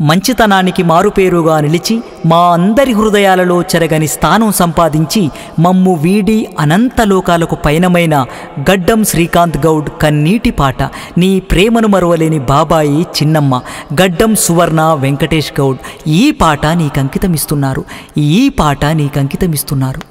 మంచితనానికి మారుపేరుగా నిలిచి మా అందరి హృదయాలలో చెరగని స్థానం సంపాదించి మమ్ము వీడి అనంతలోకాలకు పయనమైన గడ్డం శ్రీకాంత్ గౌడ్ కన్నీటి పాట నీ ప్రేమను మరువలేని బాబాయి చిన్నమ్మ గడ్డం సువర్ణ వెంకటేష్ గౌడ్ ఈ పాట నీకంకితమిస్తున్నారు ఈ పాట నీకంకితమిస్తున్నారు.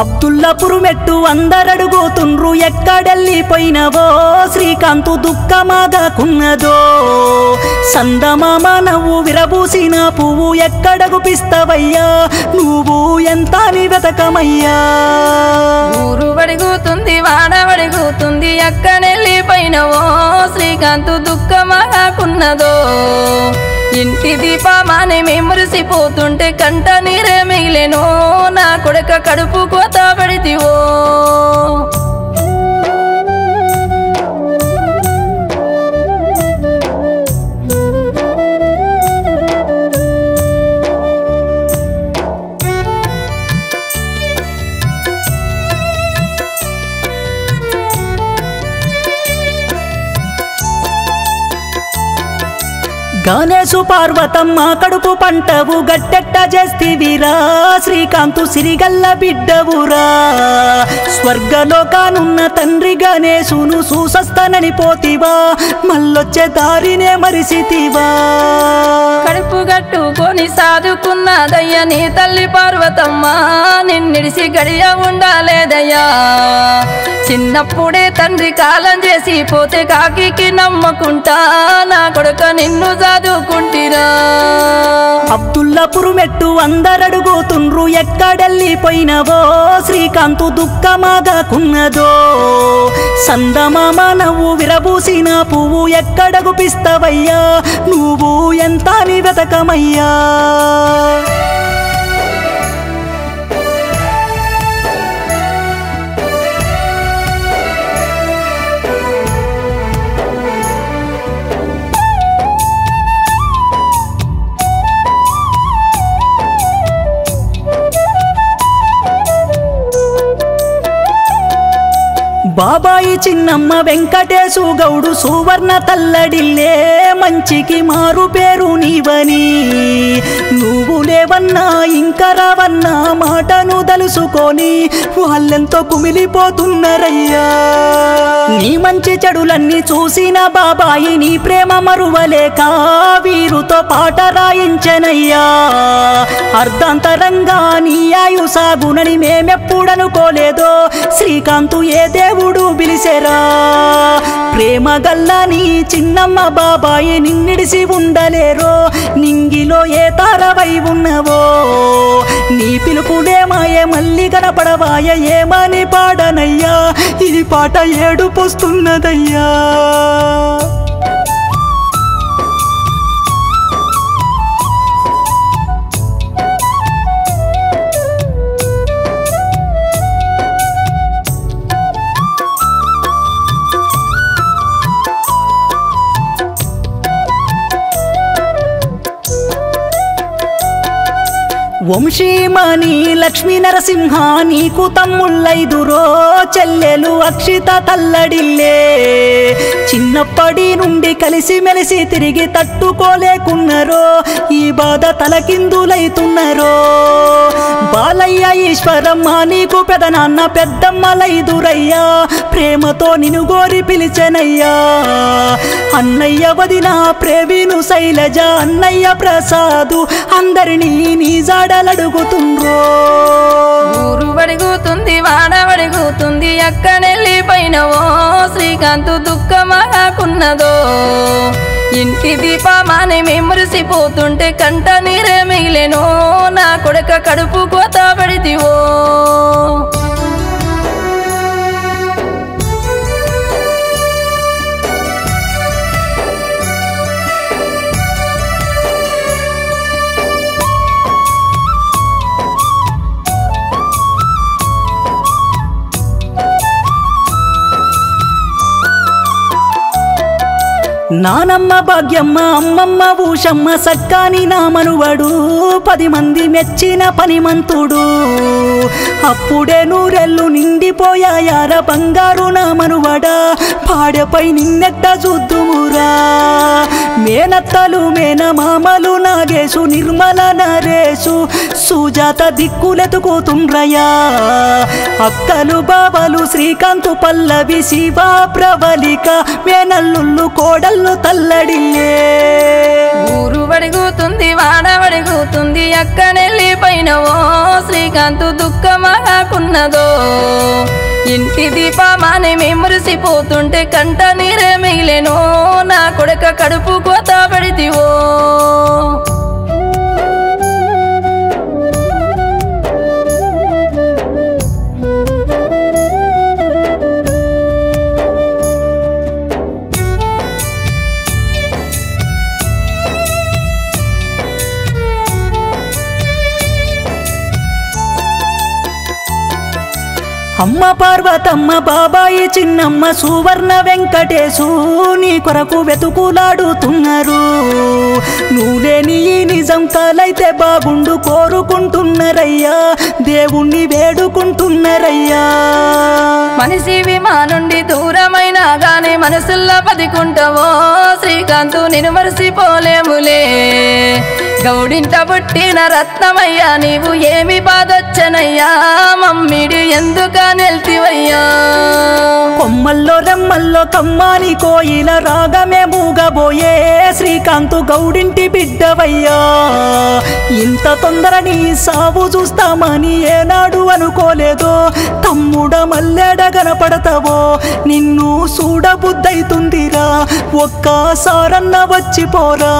అబ్దుల్లాపురు మెట్టు అందరడుగుతుండ్రు ఎక్కడెళ్ళిపోయినవో శ్రీకాంతు దుఃఖమాగాకున్నదో? సందమామ నవ్వు విరబూసిన పువ్వు ఎక్కడకు పిస్తవయ్యా? నువ్వు ఎంత వెతకమయ్యా? ఊరు వడుగుతుంది వాడ వడుగుతుంది అక్కడెళ్ళిపోయినవో శ్రీకాంత్ దుఃఖమాకున్నదో ఇంటి దీపమాని మెమురిసిపోతుంటే కంట నీరే మిగిలేను నా కొడుక కడుపు కోత పెడితివో. గణేశు పార్వతమ్మ కడుపు పంటవు గట్టెట్ట చేస్తివిరా. శ్రీకాంతు సిరిగల్ల బిడ్డవురా. స్వర్గలోకానున్న తండ్రి గణేశును చూసస్తానని పోతివా. మళ్ళొచ్చే దారినే మరిసితివా. కడుపు గట్టుకొని సాదుకున్నదయ్య నీ తల్లి పార్వతమ్మ. నిన్నిడిసి గడియ ఉండాలేదయ్యా. చిన్నప్పుడే తండ్రి కాలం చేసి పోతే కాకికి నమ్మకుంటా. నా కొడుక నిన్ను అబ్దుల్లాపురు మెట్టు అందరడుగుతుండ్రు ఎక్కడెళ్ళిపోయినవో శ్రీకాంతు దుఃఖమాగాకున్నదో? సందమామ నవ్వు విరబూసిన పువ్వు ఎక్కడగుపిస్తవయ్యా? నువ్వు ఎంత నివెతకమయ్యా బాబాయి చిన్నమ్మ వెంకటేశు గౌడు సువర్ణ తల్లడిల్లే మంచికి మారు పేరు నీవని. నువ్వు లేవన్నా ఇంకా రావన్నా మాటను తలుసుకొని వాళ్ళెంతో కుమిలిపోతున్నారయ్యా. మంచి చెడులన్నీ చూసిన బాబాయి నీ ప్రేమ మరువలేక వీరుతో పాట రాయించనయ్యా. అర్ధంతరంగా నీ ఆయు సాగునని మేమెప్పుడనుకోలేదో శ్రీకాంతు ఏ దేవుడు పిలిసెరా ప్రేమ గల్లని చిన్నమ్మ బాబాయి నిన్నిడిసి ఉండలేరో నింగిలో ఏ తారవై ఉన్నవో. నీ పిలుపుడే మాయే మళ్ళీ కనపడవాయ ఏమని పాడనయ్యా. ఈ పాట சொன்னதையா? వంశీమణి లక్ష్మీ నరసింహ నీకు తమ్ముళ్ళైదురో చెల్లెలు అక్షిత తల్లడిల్లే. చిన్నప్పటి నుండి కలిసి మెలిసి తిరిగి తట్టుకోలేకున్నారో ఈ బాధ తలకిందులైతున్నారో. బాలయ్య ఈశ్వరమ్మ నీకు పెదనాన్న పెద్దమ్మలైదురయ్యా ప్రేమతో నిను గోరి పిలిచెనయ్యా. అన్నయ్య వదిన ప్రేమిను శైలజ అన్నయ్య ప్రసాదు అందరినీ నీ జాడలడుగుతుండ్రో. ఊరు వడుగుతుంది వాడ వడుగుతుంది అక్కడెళ్ళిపోయినవో శ్రీకాంత్ దుఃఖమాకున్నదో ఇంటి దీపమాని మెమురిసిపోతుంటే కంట నీరే మిగిలేనో నా కొడుక కడుపు కోత ಸಾಬಡಿದಿವೋ నానమ్మ భాగ్యమ్మ అమ్మమ్మ ఊషమ్మ సక్కాని నా మనువడు పది మంది మెచ్చిన పనిమంతుడు. అప్పుడే నూరెళ్ళు నిండిపోయాయార బంగారు నా మనువడా పాడెపై నిన్నెట్ట చూద్దుమురా. మేనత్తలు మేనమామలు నాగేశు నిర్మల నరేసు సుజాత దిక్కులెతుకుతుండ్రయ్యా అక్కలు బాబలు శ్రీకాంతు పల్లవి శివ ప్రబలిక మేనల్లుళ్ళు కోడళ్ళు తల్లడిల్లే. ఊరు వడుగుతుంది వాడ వడుగుతుంది అక్కనెల్లి పైన ఓ శ్రీకాంతు దుఃఖమాకున్నదో ఇంటి దీపమాని మురిసిపోతుంటే కంట నీరే మిగిలేనో నా కొడుక కడుపు కోత పడితివో అమ్మ పార్వతమ్మ బాబాయి చిన్నమ్మ సువర్ణ వెంకటేశు నీ కొరకు వెతుకులాడుతున్నారు. నువ్వేని ఈ నిజం కాలైతే బాగుండు కోరుకుంటున్నారయ్యా. దేవుణ్ణి వేడుకుంటున్నారయ్యా. మనిషి విమానుండి దూరమైనా గాని మనసుల్లో పదికుంటావో శ్రీకాంతు నేను మరిసిపోలేములే. గౌడింట పుట్టిన రత్నమయ్యా నీవు ఏమి బాధొచ్చనయ్యా. మమ్మ ఎందుక నెల్తివయ్యా కొమ్మల్లో రెమ్మల్లో కమ్మాని కోయిల రాగమే మూగబోయే శ్రీకాంతు గౌడింటి బిడ్డవయ్యా. ఇంత తొందర నీ సావు చూస్తామని ఏనాడు అనుకోలేదో తమ్ముడ మల్లెడ కనపడతావో నిన్ను చూడబుద్దైతుందిరా ఒక్కసారన్న వచ్చిపోరా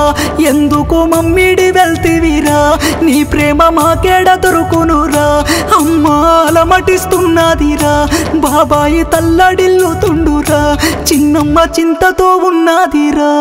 ఎందుకు మమ్మిడి వెళ్తివిరా? నీ ప్రేమ మాకేడ దొరుకునురా? అమ్మా అలమటిస్తున్నదిరా బాబాయి తుండురా చిన్నమ్మ చింతతో ఉన్నాదిరా.